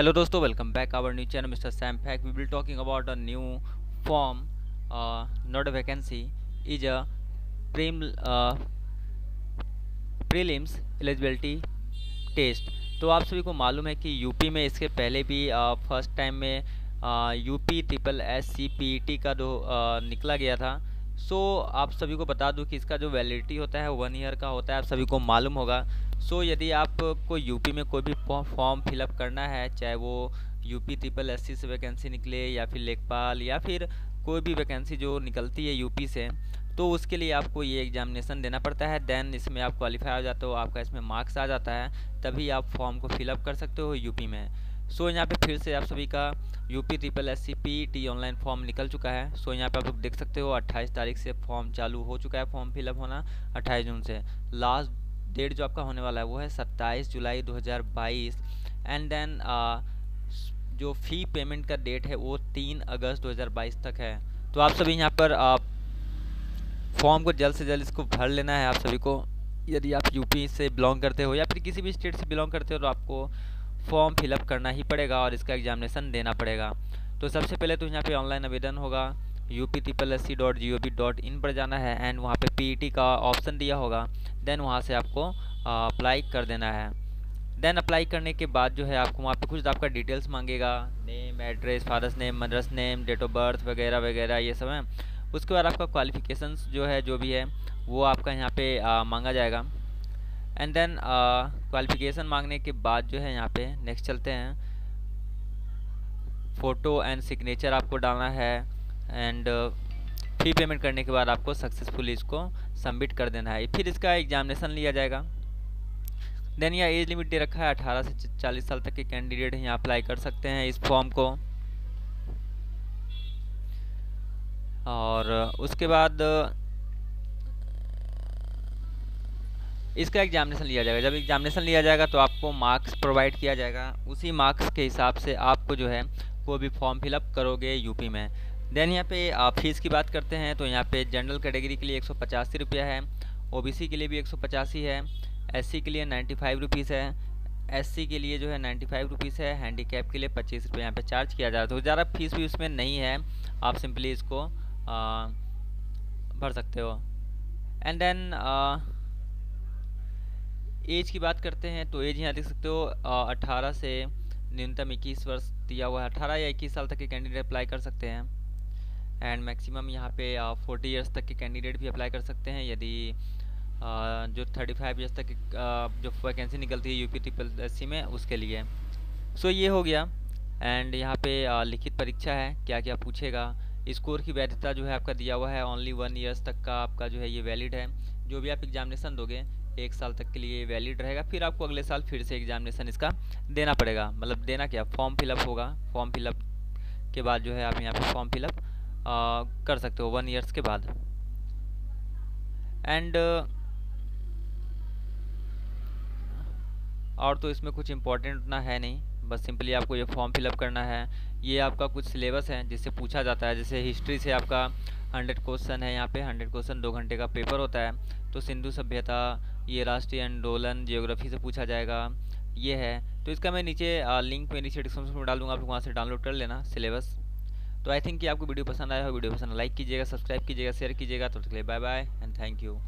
Hello दोस्तों welcome back our new channel mister Sam fact we will talking about a new form not a vacancy is a prem prelims eligibility test तो आप सभी को मालूम है कि UP में इसके पहले भी फ़र्स्ट uh, टाइम में UP triple S C P T का दो uh, निकला गया था। सो so, आप सभी को बता दूँ कि इसका जो वैलिडिटी होता है वन ईयर का होता है आप सभी को मालूम होगा। सो so, यदि आपको यूपी में कोई भी फॉर्म फिलअप करना है चाहे वो यूपी ट्रिपल एससी से वैकेंसी निकले या फिर लेखपाल या फिर कोई भी वैकेंसी जो निकलती है यूपी से तो उसके लिए आपको ये एग्जामिनेशन देना पड़ता है। देन इसमें आप क्वालिफाई हो जाते हो आपका इसमें मार्क्स आ जाता है तभी आप फॉर्म को फिलअप कर सकते हो यूपी में। सो so, यहाँ पे फिर से आप सभी का UP triple S C P T online form निकल चुका है। सो so, यहाँ पे आप लोग देख सकते हो 28 तारीख से फॉर्म चालू हो चुका है फॉर्म फिलअप होना 28 जून से। लास्ट डेट जो आपका होने वाला है वो है 27 जुलाई 2022 एंड देन जो फ़ी पेमेंट का डेट है वो 3 अगस्त 2022 तक है। तो आप सभी यहाँ पर फॉर्म को जल्द से जल्द इसको भर लेना है आप सभी को। यदि आप यूपी से बिलोंग करते हो या फिर किसी भी स्टेट से बिलोंग करते हो तो आपको फॉर्म फिलअप करना ही पड़ेगा और इसका एग्जामिनेशन देना पड़ेगा। तो सबसे पहले तो यहाँ पे ऑनलाइन आवेदन होगा। U P triple S C dot G O V dot in पर जाना है एंड वहाँ पे पी ई टी का ऑप्शन दिया होगा देन वहाँ से आपको अप्लाई कर देना है। देन अप्लाई करने के बाद जो है आपको वहाँ पे कुछ आपका डिटेल्स मांगेगा name address father's name mother's name date of birth वगैरह वगैरह ये सब है। उसके बाद आपका क्वालिफिकेशन जो है जो भी है वो आपका यहाँ पे आ, मांगा जाएगा। एंड देन क्वालिफिकेशन मांगने के बाद जो है यहाँ पे नेक्स्ट चलते हैं। फ़ोटो एंड सिग्नेचर आपको डालना है। एंड फ़ी पेमेंट करने के बाद आपको सक्सेसफुली इसको सबमिट कर देना है। फिर इसका एग्जामिनेशन लिया जाएगा। देन यह एज लिमिट दे रखा है, अठारह से चालीस साल तक के कैंडिडेट यहाँ अप्लाई कर सकते हैं इस फॉर्म को। और उसके बाद इसका एग्जामिनेशन लिया जाएगा। जब एग्जामिनेशन लिया जाएगा तो आपको मार्क्स प्रोवाइड किया जाएगा। उसी मार्क्स के हिसाब से आपको जो है कोई भी फॉर्म फिलअप करोगे यूपी में। देन यहाँ पे फ़ीस की बात करते हैं तो यहाँ पे जनरल कैटेगरी के लिए एक सौ है ओबीसी के लिए भी एक सौ पचासी है एससी के लिए नाइन्टी फाइव है एससी के लिए जो है नाइन्टी फाइव रुपीज़ है हैंडीकैप के लिए पच्चीस रुपये यहाँ पे चार्ज किया जा रहा है। तो ज़्यादा फ़ीस भी उसमें नहीं है आप सिंपली इसको आ, भर सकते हो। एंड देन एज की बात करते हैं तो एज यहाँ देख सकते हो अठारह से न्यूनतम इक्कीस वर्ष दिया हुआ है। अठारह या इक्कीस साल तक के कैंडिडेट अप्लाई कर सकते हैं। एंड मैक्सिमम यहाँ पे फोर्टी इयर्स तक के कैंडिडेट भी अप्लाई कर सकते हैं। यदि आ, जो थर्टी फाइव ईयर्स तक की जो वैकेंसी निकलती है यूपी ट्रिपल एस सी में उसके लिए। सो so, ये हो गया। एंड यहाँ पे लिखित परीक्षा है। क्या क्या पूछेगा? स्कोर की वैधता जो है आपका दिया हुआ है। ओनली वन ईयर्स तक का आपका जो है ये वैलिड है। जो भी आप एग्जामिनेशन दोगे एक साल तक के लिए वैलिड रहेगा। फिर आपको अगले साल फिर से एग्जामिनेशन इसका देना पड़ेगा। मतलब देना क्या? फॉर्म फिलअप होगा। फॉर्म फिलअप के बाद जो है आप यहाँ पे फॉर्म फिलअप कर सकते हो वन ईयर्स के बाद। एंड और तो इसमें कुछ इम्पोर्टेंट उतना है नहीं, बस सिंपली आपको ये फॉर्म फिलअप करना है। ये आपका कुछ सिलेबस है, जिससे पूछा जाता है, जैसे हिस्ट्री से आपका हंड्रेड क्वेश्चन है, यहाँ पे हंड्रेड क्वेश्चन दो घंटे का पेपर होता है। तो सिंधु सभ्यता, ये राष्ट्रीय आंदोलन जियोग्राफी से पूछा जाएगा, ये है। तो इसका मैं नीचे लिंक में नीचे डिस्क्रिप्शन में डालूँगा आप लोग वहाँ से डाउनलोड कर लेना सिलेबस तो आई थिंक कि आपको वीडियो पसंद आया हो, वीडियो पसंद लाइक कीजिएगा, सब्सक्राइब कीजिएगा शेयर कीजिएगा तो bye bye and thank you